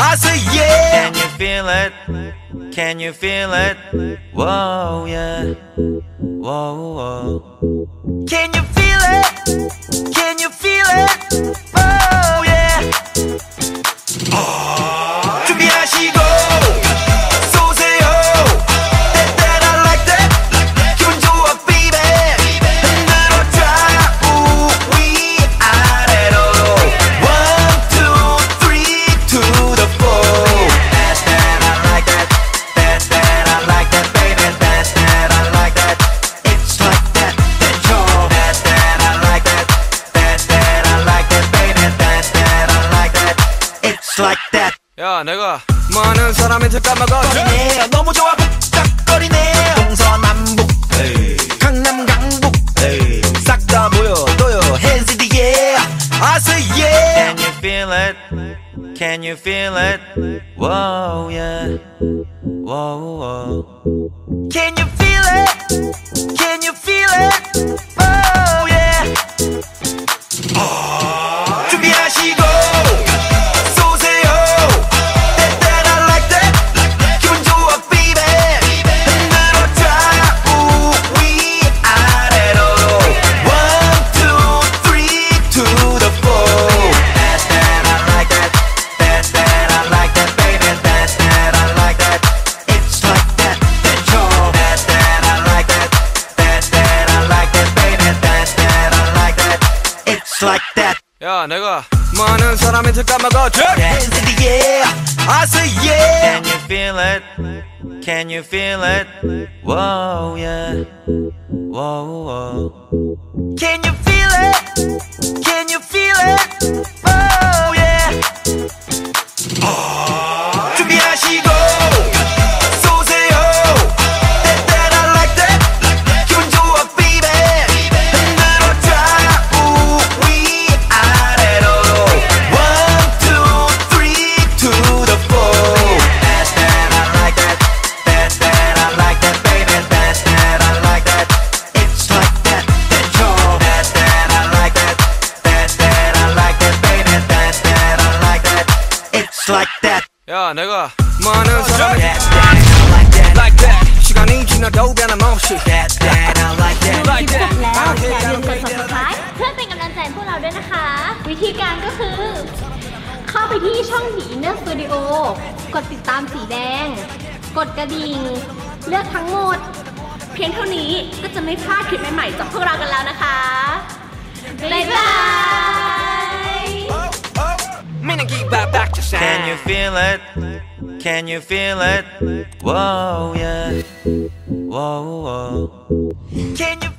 I say yeah. Can you feel it? Can you feel it? Whoa, yeah. Whoa, whoa. Can you It's like that. 야 내가 많은 사람한테 까먹었지 거리네 너무 좋아 북적거리네 동서남북 강남 강북 싹다 보여줘요 Hands in the air I say yeah Can you feel it? Can you feel it? Whoa, yeah. Whoa, whoa. Can you feel it? It's like that 야 내가 많은 사람한테 까먹었지 Hands in the air I say yeah Can you feel it? Can you feel it? Whoa, yeah. Whoa, whoa. Can you feel it? Can you feel it? It's like that. 야 내가 많은 사람한테 That that I like that. like that 시간이 지나도 변함없이 That that I like that. like คลิปจ that บแล้วอย่าลืมกด subscribe เพื่อเป็นกำลังใจให้พวกเราด้วยนะคะ วิธีการก็คือ เข้าไปที่ช่องผี Inner Studio กดติดตามสีแดง กดกระดิ่ง เลือกทั้งหมด เพียงเท่านี้ก็จะไม่พลาดคลิปใหม่ๆจากพวกเรากันแล้วนะคะ บ๊ายบาย give back to Sam. Can you feel it? Can you feel it? Whoa, yeah. Whoa, whoa. Can you